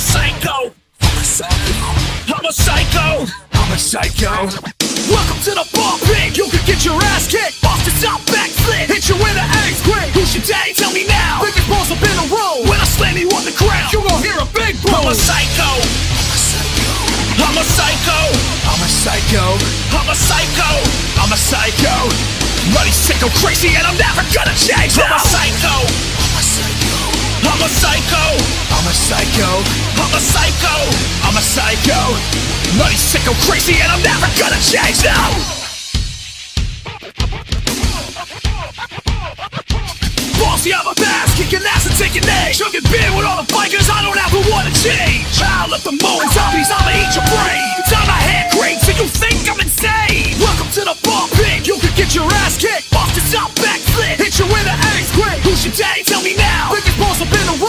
a psycho. I'm a psycho. I'm a psycho. Welcome to the ball pit. You could get your ass kicked. Off the top back flip. Hit you with an axe grip. Who's your daddy? Tell me now. Biggest balls up in a row. When I slam you on the ground, you gon' hear a big boom. I'm a psycho. I'm a psycho. I'm a psycho. I'm a psycho. I'm a psycho. Money sick, go crazy, and I'm never gonna change. I'm a psycho. Money sicko crazy and I'm never gonna change. No. Bossy, I'm a fast, kicking ass and taking names. Chugging beer with all the bikers, I don't ever wanna change. I'll let the moon, zombies, I'ma eat your brain. Time my head great, so you think I'm insane. Welcome to the ball pit, you can get your ass kicked. Off the top backflip, hit you in the eggs quick. Who's your daddy? Tell me now. Biggest boss up in the